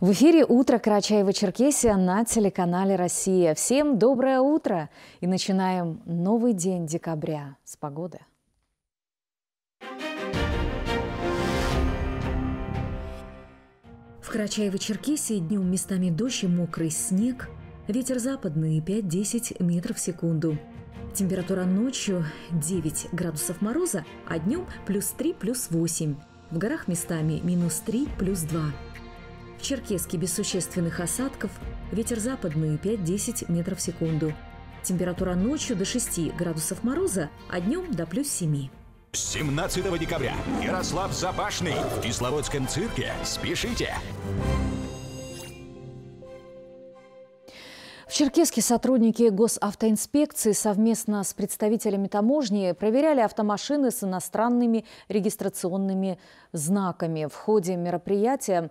В эфире «Утро Карачаева-Черкесия» на телеканале «Россия». Всем доброе утро! И начинаем новый день декабря с погоды. В Карачаево-Черкесии днем местами дождь и мокрый снег. Ветер западный 5-10 метров в секунду. Температура ночью 9 градусов мороза, а днем плюс 3, плюс 8. В горах местами минус 3, плюс 2. В Черкеске без существенных осадков, ветер западный 5-10 метров в секунду. Температура ночью до 6 градусов мороза, а днем до плюс 7. 17 декабря Ярослав Запашный в Кисловодском цирке. Спешите! В Черкеске сотрудники госавтоинспекции совместно с представителями таможни проверяли автомашины с иностранными регистрационными знаками. В ходе мероприятия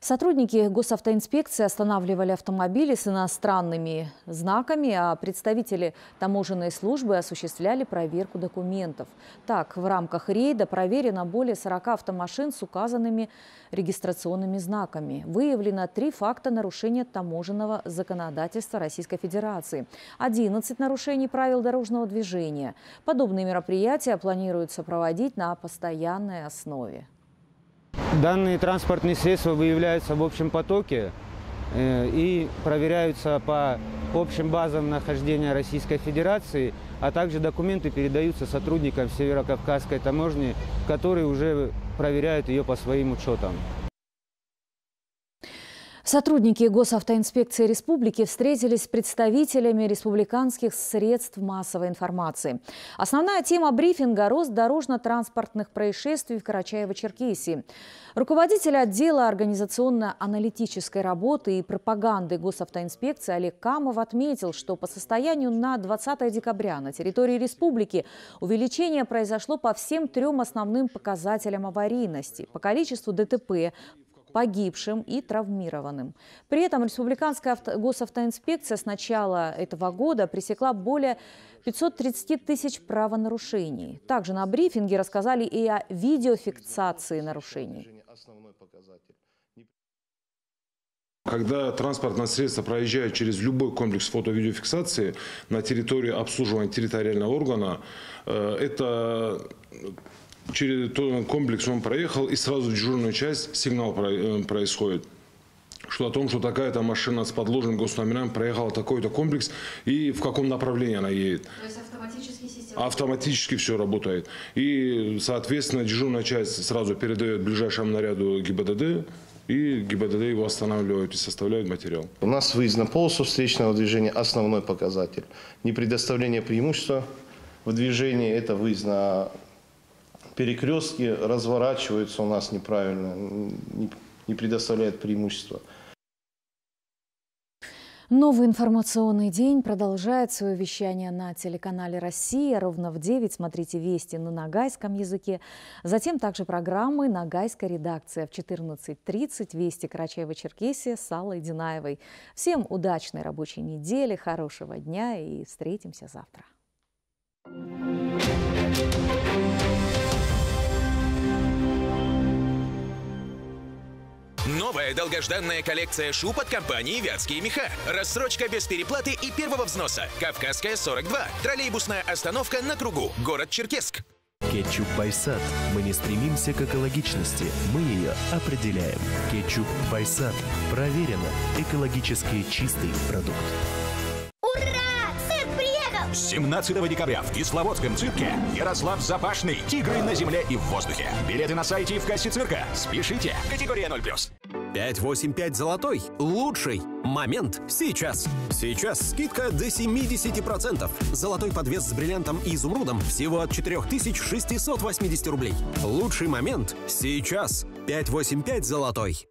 Сотрудники госавтоинспекции останавливали автомобили с иностранными знаками, а представители таможенной службы осуществляли проверку документов. Так, в рамках рейда проверено более 40 автомашин с указанными регистрационными знаками. Выявлено три факта нарушения таможенного законодательства Российской Федерации, 11 нарушений правил дорожного движения. Подобные мероприятия планируется проводить на постоянной основе. Данные транспортные средства выявляются в общем потоке э, и проверяются по общим базам нахождения Российской Федерации, а также документы передаются сотрудникам Северокавказской таможни, которые уже проверяют ее по своим учетам. Сотрудники Госавтоинспекции Республики встретились с представителями республиканских средств массовой информации. Основная тема брифинга – рост дорожно-транспортных происшествий в Карачаево-Черкесии. Руководитель отдела организационно-аналитической работы и пропаганды Госавтоинспекции Олег Камов отметил, что по состоянию на 20 декабря на территории республики увеличение произошло по всем трем основным показателям аварийности – по количеству ДТП, погибшим и травмированным. При этом Республиканская авто... госавтоинспекция с начала этого года пресекла более 530 тысяч правонарушений. Также на брифинге рассказали и о видеофиксации нарушений. Когда транспортное средство проезжает через любой комплекс фото-видеофиксации на территории обслуживания территориального органа, э, это через тот комплекс он проехал, и сразу дежурную часть сигнал э, происходит что о том, что такая-то машина с подложенным госномером проехала такой-то комплекс и в каком направлении она едет. То есть автоматически система? Автоматически все работает. И, соответственно, дежурная часть сразу передает ближайшему наряду ГИБДД, и ГИБДД его останавливают и составляют материал. У нас выезд на полосу встречного движения – основной показатель. Не предоставление преимущества в движении – это выезд на перекрестки разворачиваются у нас неправильно, не предоставляют преимущества. Новый информационный день продолжает свое вещание на телеканале «Россия». Ровно в 9 смотрите «Вести» на нагайском языке. Затем также программы «Нагайская редакция» в 14.30 «Вести» Карачаева-Черкесия с Аллой Динаевой. Всем удачной рабочей недели, хорошего дня и встретимся завтра. Новая долгожданная коллекция шуб от компании «Вятские меха». Рассрочка без переплаты и первого взноса. Кавказская 42. Троллейбусная остановка на кругу. Город Черкесск. Кетчуп Байсад. Мы не стремимся к экологичности, мы ее определяем. Кетчуп Байсад. Проверено. Экологически чистый продукт. 17 декабря в Кисловодском цирке Ярослав Запашный «Тигры на земле и в воздухе». Билеты на сайте и в кассе цирка. Спешите. Категория 0+. 585 золотой. Лучший. Момент. Сейчас. Сейчас скидка до 70%. Золотой подвес с бриллиантом и изумрудом всего от 4680 рублей. Лучший момент. Сейчас. 585 золотой.